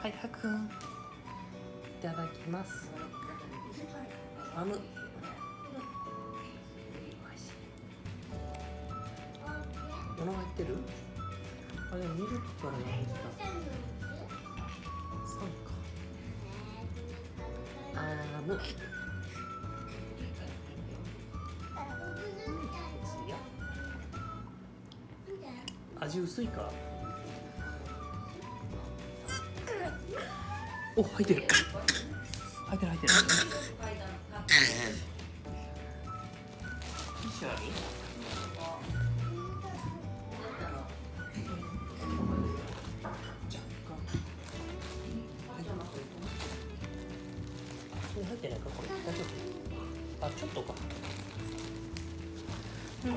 はいはくん。いただきます。あむ。おいしい。お腹減ってる？あでもミルクから飲んでたそうか。あむ。味薄いか。お入ってる。入ってる入ってる。ティッシュあるそれ入ってないかこれ大丈夫あちょっとかうん。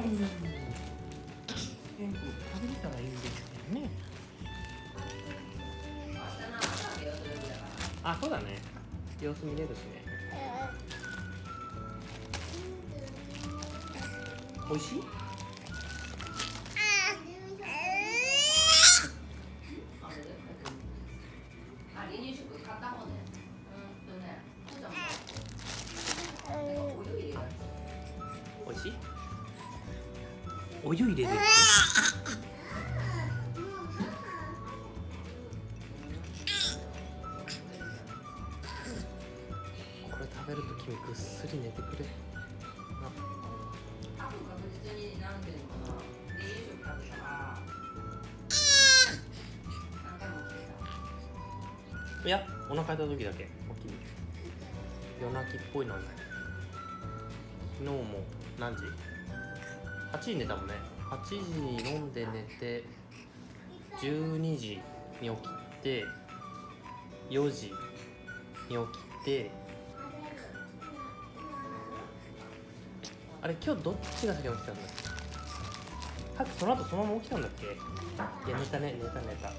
食べれたらいいんですけどね。あそうだね。様子見れるしね。美味しい？美味しい？お湯入れる君ぐっすり寝てくれ。いやお腹痛い時だけおきに夜泣きっぽいのはない。昨日も何時 ?8 時に寝たもんね。8時に飲んで寝て12時に起きて4時に起きてあれ今日どっちが先に起きたんだ？っけはくその後そのまま起きたんだっけ？いや寝たね寝た寝た。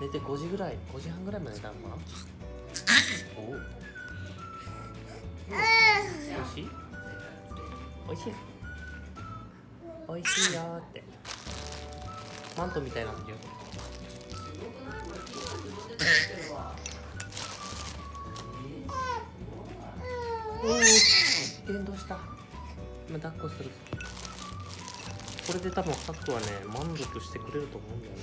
寝て5時ぐらい5時半ぐらいまで寝たのかな？おおおいしい？おいしい。おいしいよーって。マントみたいなんだよおお連動した今抱っこするこれで多分ハクはね満足してくれると思うんだよね。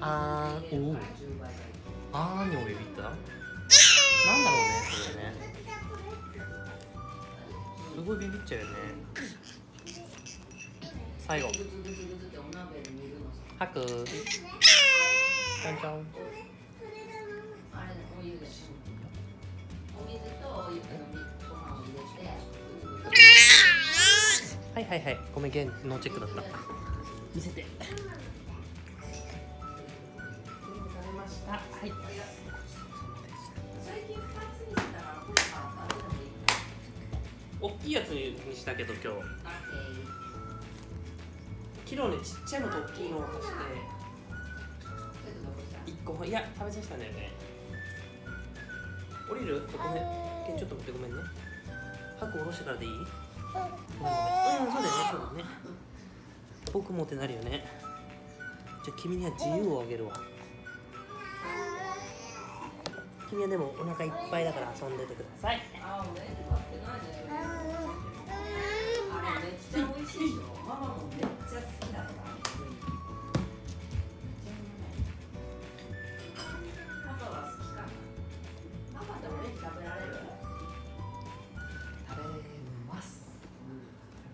あーおおあーにもビビった？なんだろうねそれね。すごいビビっちゃうよね。最後。吐く？ちゃんちゃん。はいはいはい。ごめんゲンノーチェックだった。見せて。はいつにしたけど今日。昨日ねちっちゃいのと大きいのを足して1個い。や食べさせたんだよね。降りる？ごめん。ちょっと待ってごめんね。箱下ろしてからでいい？ごめんごめん。うんそうだよねそうだね。僕もってなるよね。じゃあ君には自由をあげるわ。君はでもお腹いっぱいだから遊んでてください食べます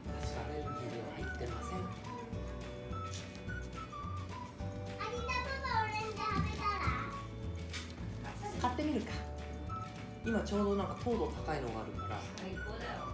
私はアレルギーでは入ってません買ってみるか。今ちょうどなんか糖度高いのがあるから。10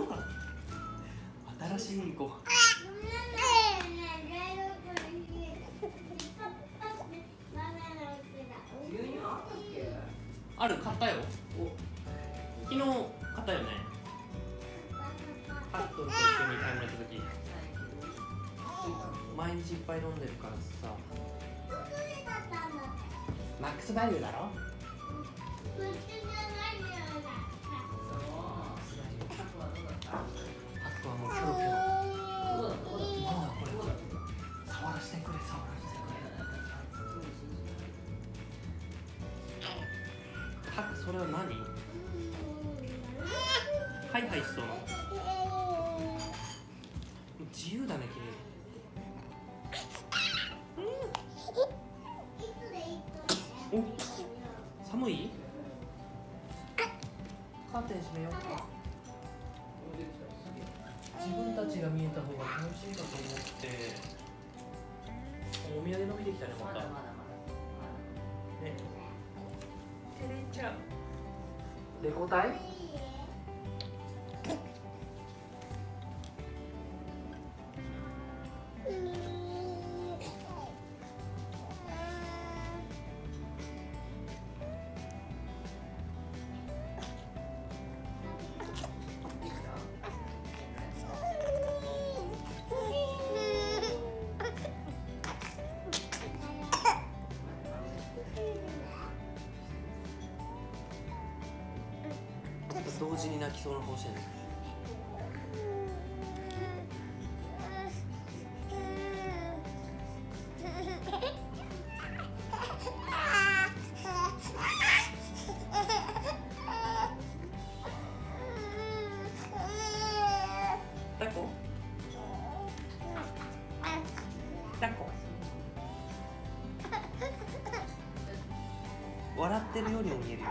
新しいごある買ったよ。昨日買ったよね。ハットンと一緒に買い物行った時。毎日いっぱい飲んでるからさ。マックスバリューだろ？それは何？ハイハイしそう。な自由だね君お寒い？カーテン閉めようか。自分たちが見えた方が楽しいかと思って。お土産の見てきたねまた。ねてれちゃうレコ大同時に泣きそうな顔してんの？抱っこ抱っこ笑ってるようにも見えるよ。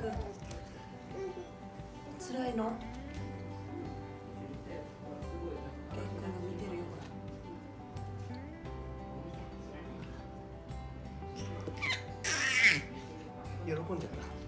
く。辛いの？喜んでるな。